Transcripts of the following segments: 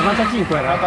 怎么再进回来？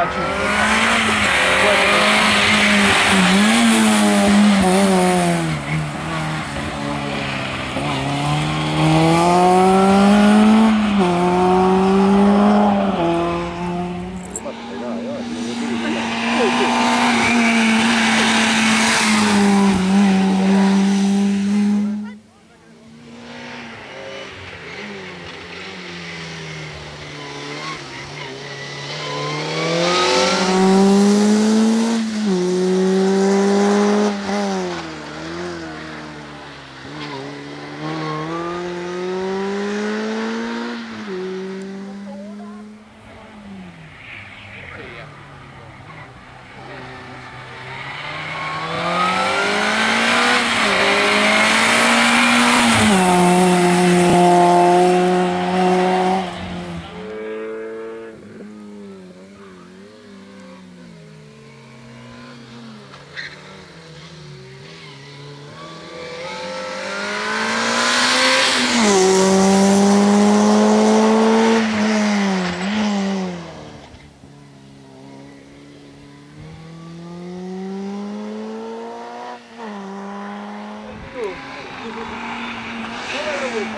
Thank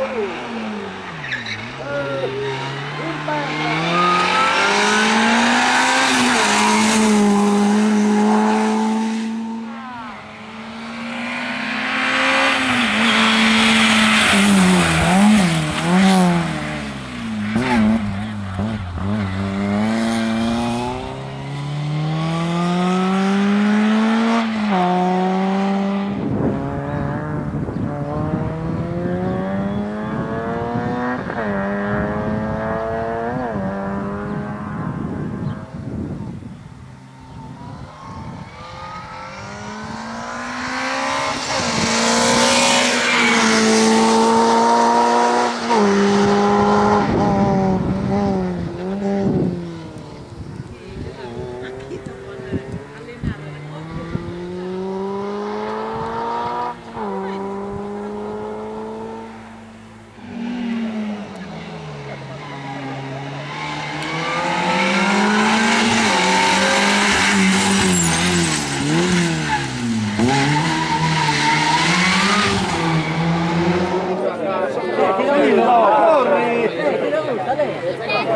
you.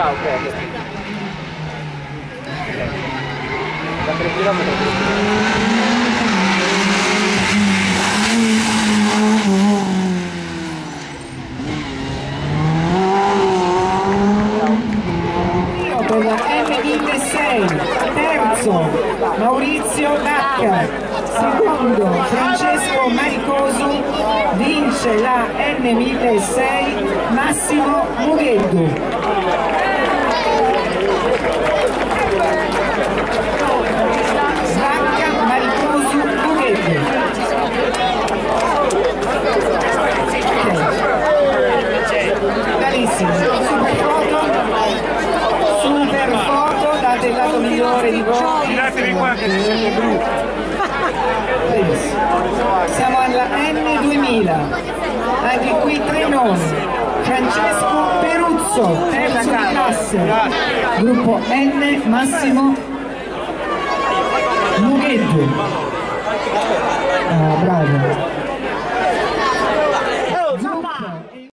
Ah, ok. Da 3 km. per la M1006, terzo Maurizio Dacca, secondo Francesco Maricosu, vince la N1006 Massimo Mugheddu. Alla N2000, anche qui tre nomi. Francesco Peruzzo, terzo di classe, gruppo N, Massimo Mugheddu. Ah, bravo.